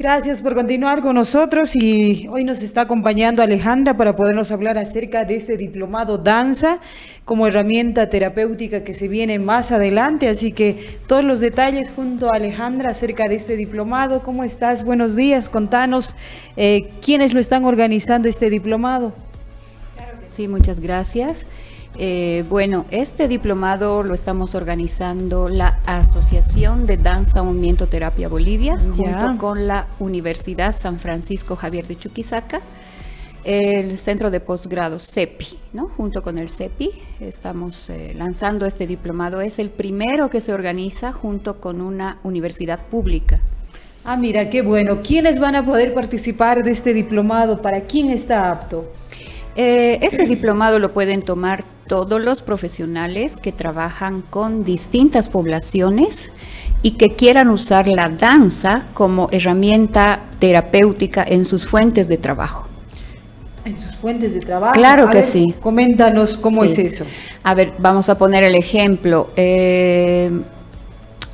Gracias por continuar con nosotros y hoy nos está acompañando Alejandra para podernos hablar acerca de este diplomado danza como herramienta terapéutica que se viene más adelante. Así que todos los detalles junto a Alejandra acerca de este diplomado. ¿Cómo estás? Buenos días. Contanos eh, quiénes lo están organizando este diplomado. Sí, muchas gracias. Eh, bueno, este diplomado lo estamos organizando la Asociación de Danza Movimiento Terapia Bolivia, junto con la Universidad San Francisco Javier de Chuquisaca, el Centro de Posgrado CEPI, ¿no? Junto con el CEPI estamos eh, lanzando este diplomado. Es el primero que se organiza junto con una universidad pública. Ah, mira, qué bueno. ¿Quiénes van a poder participar de este diplomado? ¿Para quién está apto? Eh, este diplomado lo pueden tomar todos los profesionales que trabajan con distintas poblaciones y que quieran usar la danza como herramienta terapéutica en sus fuentes de trabajo. En sus fuentes de trabajo. Claro que sí. Coméntanos cómo es eso. A ver, vamos a poner el ejemplo. Eh,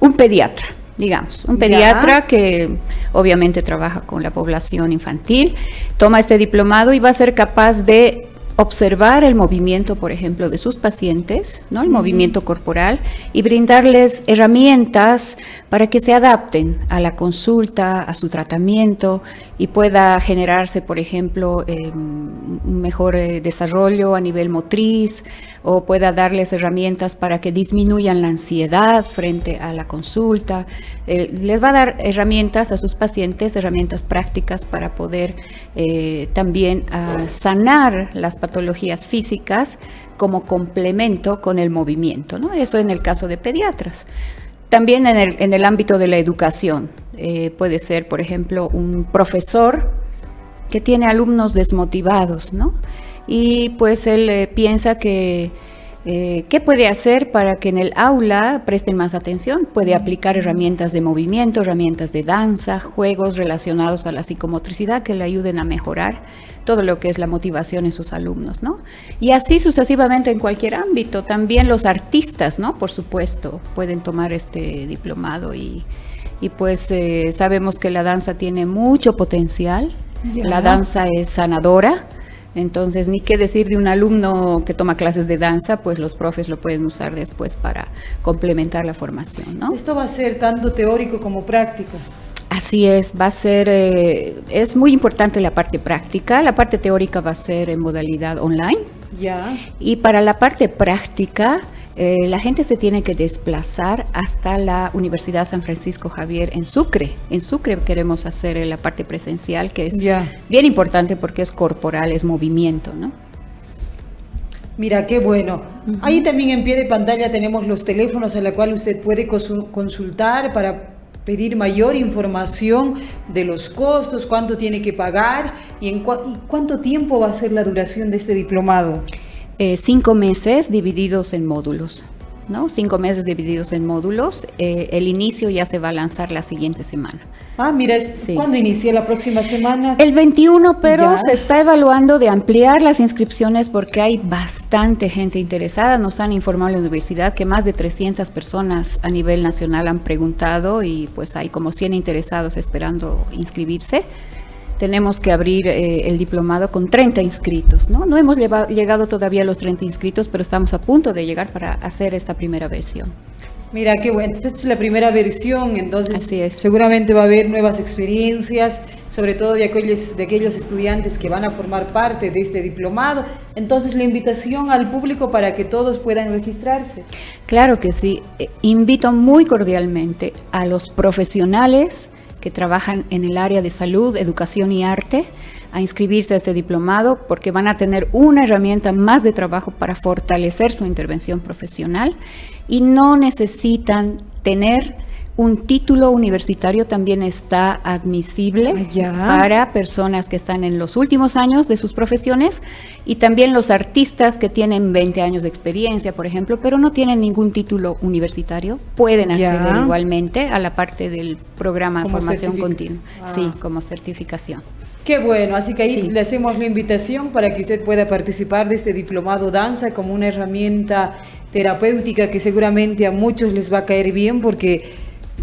un pediatra digamos, un pediatra que obviamente trabaja con la población infantil, toma este diplomado y va a ser capaz de observar el movimiento, por ejemplo, de sus pacientes, ¿no? el movimiento corporal, y brindarles herramientas para que se adapten a la consulta, a su tratamiento y pueda generarse, por ejemplo, em, un mejor eh, desarrollo a nivel motriz o pueda darles herramientas para que disminuyan la ansiedad frente a la consulta. Eh, les va a dar herramientas a sus pacientes, herramientas prácticas para poder eh, también ah, sanar las patologías físicas como complemento con el movimiento. ¿no? Eso en el caso de pediatras. También en el, en el ámbito de la educación, eh, puede ser, por ejemplo, un profesor que tiene alumnos desmotivados, ¿no? Y pues él eh, piensa que eh, ¿Qué puede hacer para que en el aula presten más atención? Puede aplicar herramientas de movimiento, herramientas de danza, juegos relacionados a la psicomotricidad que le ayuden a mejorar todo lo que es la motivación en sus alumnos, ¿no? Y así sucesivamente en cualquier ámbito. También los artistas, ¿no? Por supuesto, pueden tomar este diplomado y, pues eh, sabemos que la danza tiene mucho potencial. La danza es sanadora entonces, ni qué decir de un alumno que toma clases de danza, pues los profes lo pueden usar después para complementar la formación, ¿no? Esto va a ser tanto teórico como práctico. Así es, va a ser, eh, es muy importante la parte práctica, la parte teórica va a ser en modalidad online. Ya. Y para la parte práctica, eh, la gente se tiene que desplazar hasta la Universidad San Francisco Javier en Sucre. En Sucre queremos hacer la parte presencial, que es bien importante porque es corporal, es movimiento, ¿no? Mira, qué bueno. Ahí también en pie de pantalla tenemos los teléfonos a la cual usted puede consultar para pedir mayor información de los costos, cuánto tiene que pagar y en cuánto tiempo va a ser la duración de este diplomado. Eh, cinco meses divididos en módulos. ¿no? Cinco meses divididos en módulos. Eh, el inicio ya se va a lanzar la siguiente semana. Ah, mira, ¿cuándo inicia la próxima semana? El 21, pero se está evaluando de ampliar las inscripciones porque hay bastante gente interesada. Nos han informado en la universidad que más de 300 personas a nivel nacional han preguntado y pues hay como 100 interesados esperando inscribirse tenemos que abrir eh, el diplomado con 30 inscritos. ¿no? no hemos llegado todavía a los 30 inscritos, pero estamos a punto de llegar para hacer esta primera versión. Mira, qué bueno. Esta es la primera versión, entonces seguramente va a haber nuevas experiencias, sobre todo de aquellos, de aquellos estudiantes que van a formar parte de este diplomado. Entonces, la invitación al público para que todos puedan registrarse. Claro que sí. Eh, invito muy cordialmente a los profesionales, que trabajan en el área de salud, educación y arte a inscribirse a este diplomado porque van a tener una herramienta más de trabajo para fortalecer su intervención profesional y no necesitan tener un título universitario también está admisible ah, para personas que están en los últimos años de sus profesiones y también los artistas que tienen 20 años de experiencia, por ejemplo, pero no tienen ningún título universitario, pueden acceder igualmente a la parte del programa de formación continua, sí, ah. como certificación. Qué bueno, así que ahí le hacemos la invitación para que usted pueda participar de este diplomado danza como una herramienta terapéutica que seguramente a muchos les va a caer bien porque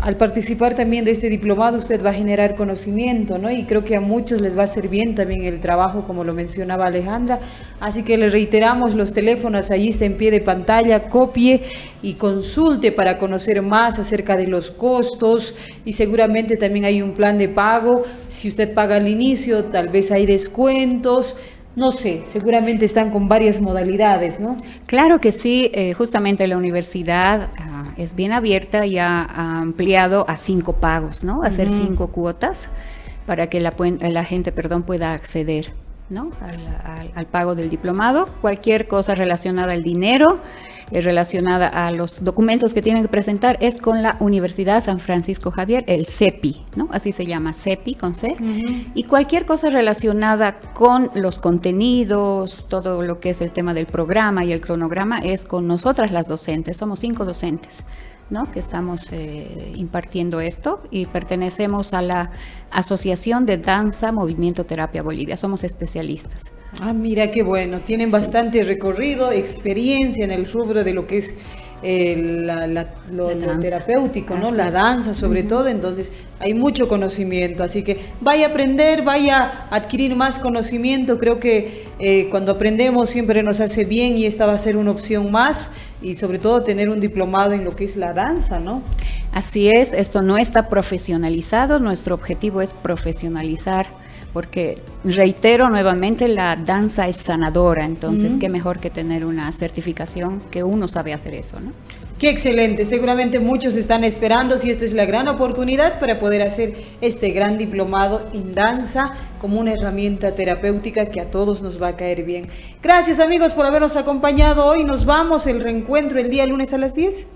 al participar también de este diplomado usted va a generar conocimiento, ¿no? Y creo que a muchos les va a ser bien también el trabajo, como lo mencionaba Alejandra. Así que le reiteramos los teléfonos, allí está en pie de pantalla, copie y consulte para conocer más acerca de los costos y seguramente también hay un plan de pago. Si usted paga al inicio, tal vez hay descuentos no sé, seguramente están con varias modalidades, ¿no? Claro que sí, eh, justamente la universidad ah, es bien abierta y ha, ampliado a cinco pagos, ¿no? A hacer cinco cuotas para que la, la gente, perdón, pueda acceder. ¿no? Al, pago del diplomado, cualquier cosa relacionada al dinero, relacionada a los documentos que tienen que presentar, es con la Universidad San Francisco Javier, el CEPI, ¿no? Así se llama, CEPI con C. Y cualquier cosa relacionada con los contenidos, todo lo que es el tema del programa y el cronograma, es con nosotras las docentes, somos cinco docentes que estamos eh, impartiendo esto y pertenecemos a la Asociación de Danza Movimiento Terapia Bolivia. Somos especialistas. Ah, mira qué bueno. Tienen bastante recorrido, experiencia en el rubro de lo que es lo, terapéutico, ¿no? La danza sobre todo, entonces hay mucho conocimiento, así que vaya a aprender, vaya a adquirir más conocimiento, creo que eh, cuando aprendemos siempre nos hace bien y esta va a ser una opción más y sobre todo tener un diplomado en lo que es la danza, ¿no? Así es, esto no está profesionalizado, nuestro objetivo es profesionalizar porque reitero nuevamente, la danza es sanadora, entonces qué mejor que tener una certificación que uno sabe hacer eso, ¿no? Qué excelente, seguramente muchos están esperando si esto es la gran oportunidad para poder hacer este gran diplomado en danza como una herramienta terapéutica que a todos nos va a caer bien. Gracias amigos por habernos acompañado hoy, nos vamos, el reencuentro el día lunes a las 10.